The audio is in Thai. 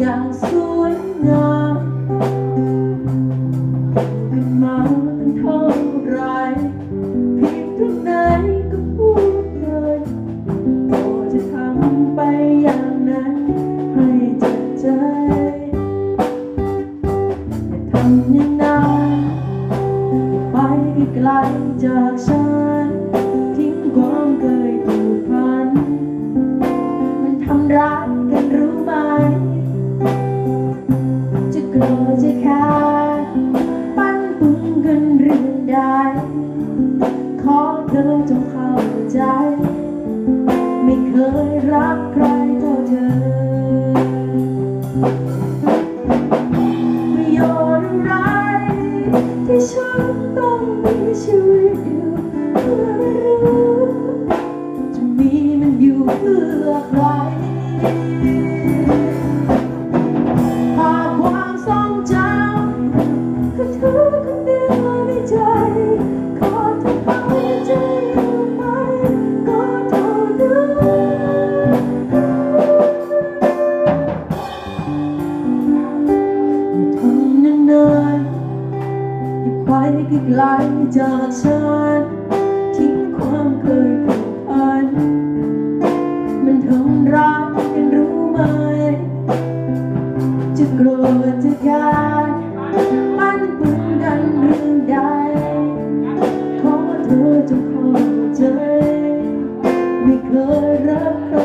อย่างสวยงามขึ้นมาตั้งเท่าไรผิดตรงไหนก็พูดเลยโปรดจะทำไปอย่างนั้นให้เจ็บใจอย่ทำย่างนั้นไปไกลจากฉัน จะโกรธจะแค้นปั้นปึงกันเรื่องใดขอเธอจงเข้าใจ ไม่เคยรักใครเท่าเธอประโยชน์อะไรที่ฉันต้องมีชีวิตอยู่เพื่อไม่รู้จะมีมันอยู่เพื่อใคร ไกลจากฉัน ทิ้งความเคยผูกพัน มันทำร้ายกันรู้ไหม จะโกรธจะแค้นมันปนกันเรื่องใด ขอเธอจงเข้าใจ ไม่เคยรักใคร